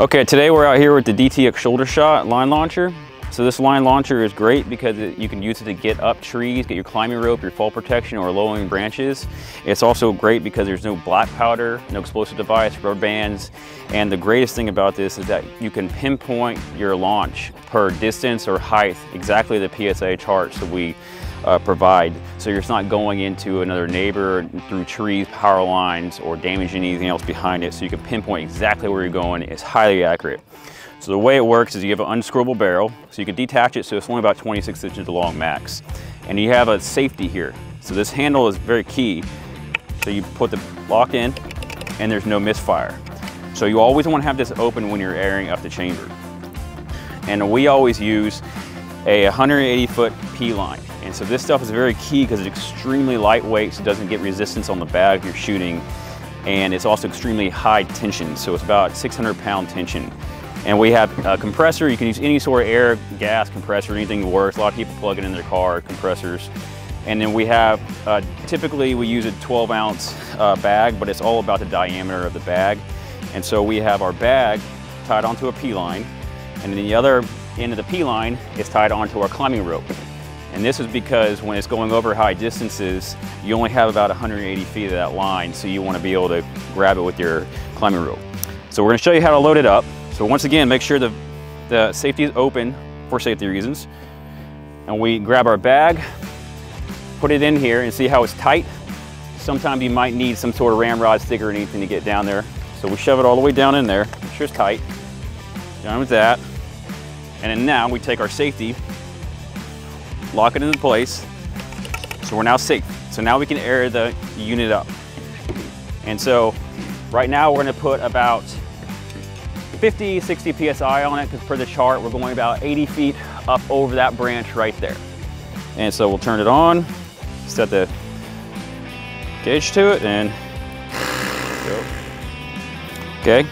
Okay, today we're out here with the DTX shoulder shot line launcher. So this line launcher is great because it, you can use it to get up trees, get your climbing rope, your fall protection, or lowering branches. It's also great because there's no black powder, no explosive device, rubber bands. And the greatest thing about this is that you can pinpoint your launch per distance or height, exactly the PSI charts that we uh, provide. So you're not going into another neighbor through trees, power lines, or damaging anything else behind it. So you can pinpoint exactly where you're going. It's highly accurate. So the way it works is you have an unscrewable barrel, so you can detach it so it's only about 26 inches long max. And you have a safety here. So this handle is very key. So you put the lock in and there's no misfire. So you always want to have this open when you're airing up the chamber. And we always use a 180 foot P-line. And so this stuff is very key because it's extremely lightweight so it doesn't get resistance on the bag you're shooting. And it's also extremely high tension, so it's about 600 pound tension. And we have a compressor. You can use any sort of air, gas compressor, anything works. A lot of people plug it in their car, compressors. And then we have, uh, typically we use a 12 ounce uh, bag, but it's all about the diameter of the bag. And so we have our bag tied onto a P-line, and then the other end of the P-line is tied onto our climbing rope. And this is because when it's going over high distances, you only have about 180 feet of that line, so you want to be able to grab it with your climbing rope. So we're going to show you how to load it up. So once again, make sure the, the safety is open for safety reasons. And we grab our bag, put it in here and see how it's tight. Sometimes you might need some sort of ramrod sticker or anything to get down there. So we shove it all the way down in there, make sure it's tight. Down with that. And then now we take our safety, lock it into place. So we're now safe. So now we can air the unit up. And so right now we're gonna put about 50, 60 PSI on it because per the chart, we're going about 80 feet up over that branch right there. And so we'll turn it on, set the gauge to it and go. Okay.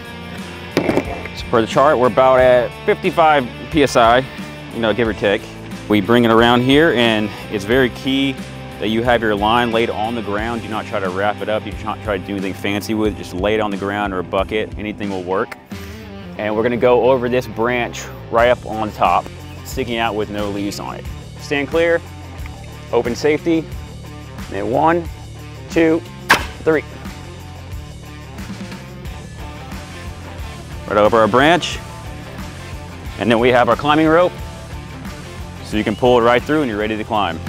So per the chart, we're about at 55 PSI, you know, give or take. We bring it around here and it's very key that you have your line laid on the ground. Do not try to wrap it up. You can't try to do anything fancy with it. Just lay it on the ground or a bucket. Anything will work and we're gonna go over this branch right up on top, sticking out with no leaves on it. Stand clear, open safety, and one, two, three. Right over our branch, and then we have our climbing rope, so you can pull it right through and you're ready to climb.